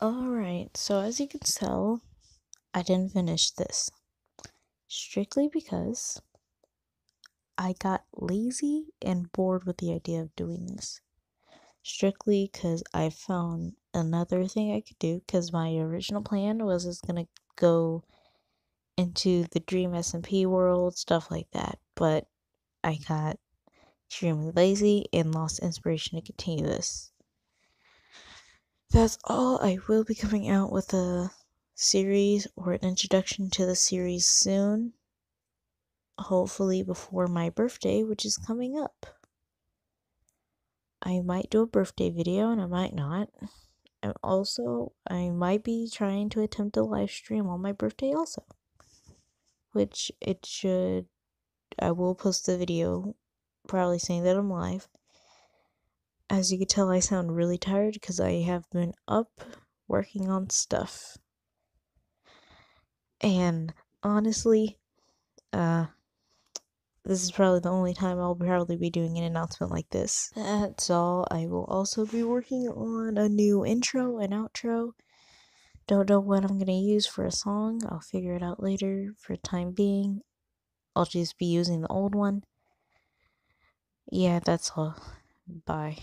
Alright, so as you can tell, I didn't finish this. Strictly because I got lazy and bored with the idea of doing this. Strictly because I found another thing I could do because my original plan was just gonna go into the Dream SMP world, stuff like that. But I got extremely lazy and lost inspiration to continue this. That's all. I will be coming out with a series or an introduction to the series soon. Hopefully, before my birthday, which is coming up. I might do a birthday video and I might not. And also, I might be trying to attempt a live stream on my birthday also. Which it should. I will post the video probably saying that I'm live. As you can tell, I sound really tired because I have been up working on stuff. And honestly, uh, this is probably the only time I'll probably be doing an announcement like this. That's all. I will also be working on a new intro and outro. Don't know what I'm gonna use for a song. I'll figure it out later. For time being, I'll just be using the old one. Yeah, that's all. Bye.